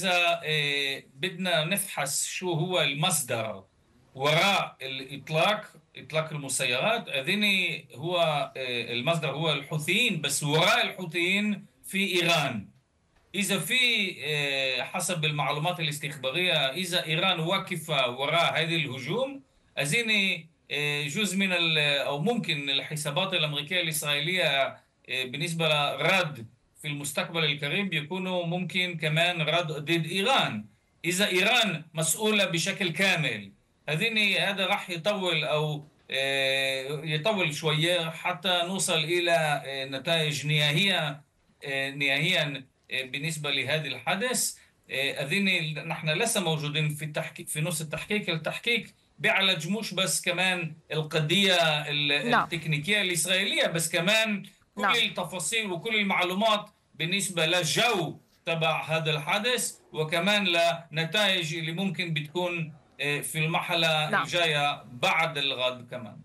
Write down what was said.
إذا آه، بدنا نفحص شو هو المصدر وراء الإطلاق إطلاق المسيرات أذني هو آه، المصدر هو الحوثيين بس وراء الحوثيين في إيران. إذا في آه، حسب المعلومات الاستخبارية إذا إيران واقفة وراء هذه الهجوم أذني جزء من أو ممكن الحسابات الأمريكية الإسرائيلية بالنسبة لرد في المستقبل القريب يكونوا ممكن كمان رد ضد إيران. إذا إيران مسؤولة بشكل كامل هذين هذا راح يطول أو آه، يطول شوية حتى نوصل إلى آه، نتائج نهائية آه، نهائيا بالنسبة لهذا الحدث. أذن نحن لسه موجودين في التحقيق في نص التحقيق. التحقيق بيعالج مش بس كمان القضية نعم. التكنيكية الإسرائيلية بس كمان كل نعم. التفاصيل وكل المعلومات بالنسبة للجو تبع هذا الحدث وكمان لنتائج اللي ممكن بتكون آه، في المرحلة نعم. الجاية بعد الغد كمان